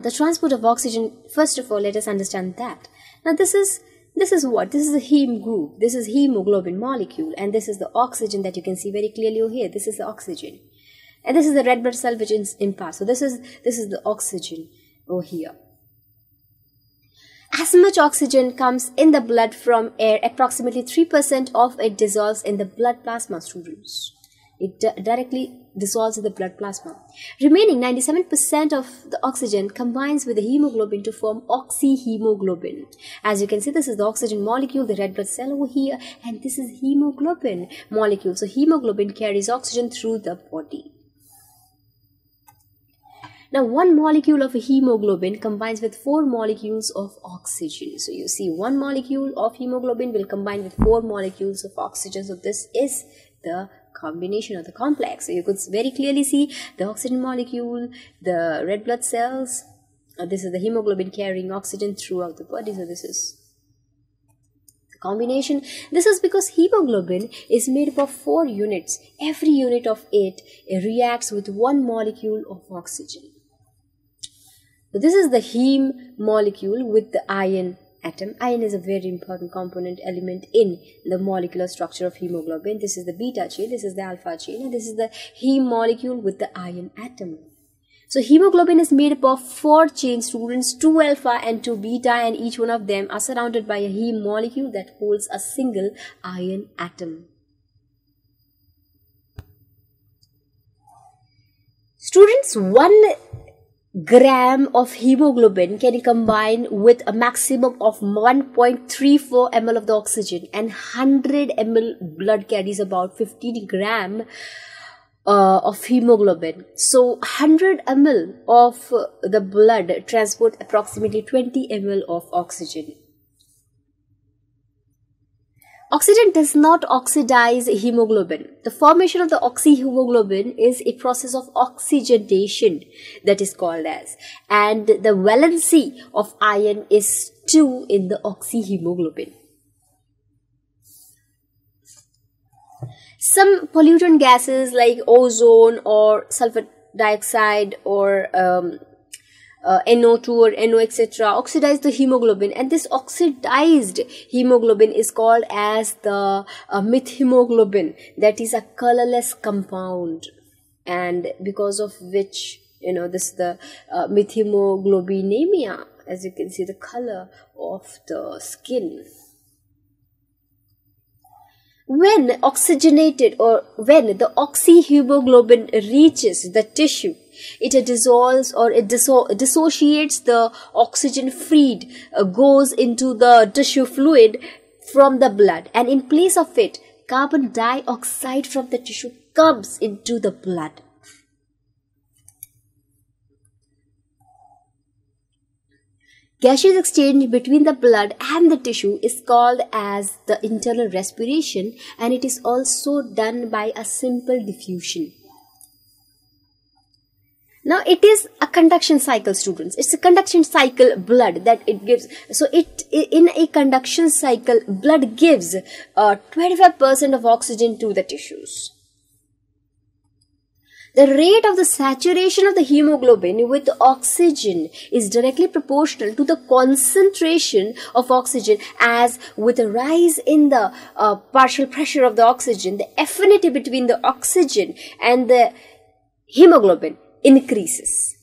the transport of oxygen, first of all, let us understand that. Now, this is this is what? This is a heme group. This is hemoglobin molecule, and this is the oxygen that you can see very clearly over here. This is the oxygen, and this is the red blood cell which is in part. So this is this is the oxygen over here. As much oxygen comes in the blood from air, approximately 3% of it dissolves in the blood plasma, students. It directly dissolves in the blood plasma. Remaining 97% of the oxygen combines with the hemoglobin to form oxyhemoglobin. As you can see, this is the oxygen molecule, the red blood cell over here, and this is hemoglobin molecule. So hemoglobin carries oxygen through the body. Now, one molecule of hemoglobin combines with four molecules of oxygen. So, you see, one molecule of hemoglobin will combine with four molecules of oxygen. So, this is the combination of the complex. So, you could very clearly see the oxygen molecule, the red blood cells. Uh, this is the hemoglobin carrying oxygen throughout the body. So, this is the combination. This is because hemoglobin is made up of four units. Every unit of it reacts with one molecule of oxygen. So this is the heme molecule with the iron atom. Iron is a very important component element in the molecular structure of hemoglobin. This is the beta chain, this is the alpha chain, and this is the heme molecule with the iron atom. So hemoglobin is made up of four chain students, two alpha and two beta, and each one of them are surrounded by a heme molecule that holds a single iron atom. Students, one gram of hemoglobin can combine with a maximum of 1.34 ml of the oxygen and 100 ml blood carries about 15 gram uh, of hemoglobin. So 100 ml of uh, the blood transport approximately 20 ml of oxygen Oxygen does not oxidize hemoglobin. The formation of the oxyhemoglobin is a process of oxygenation that is called as. And the valency of iron is 2 in the oxyhemoglobin. Some pollutant gases like ozone or sulfur dioxide or um, uh, NO2 or NO etc. oxidize the hemoglobin. And this oxidized hemoglobin is called as the uh, methemoglobin that is a colorless compound. And because of which you know this is the uh, methemoglobinemia as you can see the color of the skin. When oxygenated or when the oxyhemoglobin reaches the tissue it dissolves or it disso- dissociates the oxygen freed uh, goes into the tissue fluid from the blood and in place of it carbon dioxide from the tissue comes into the blood Gaseous exchange between the blood and the tissue is called as the internal respiration and it is also done by a simple diffusion. Now it is a conduction cycle students. It's a conduction cycle blood that it gives. So it in a conduction cycle blood gives 25% uh, of oxygen to the tissues the rate of the saturation of the hemoglobin with oxygen is directly proportional to the concentration of oxygen as with a rise in the uh, partial pressure of the oxygen the affinity between the oxygen and the hemoglobin increases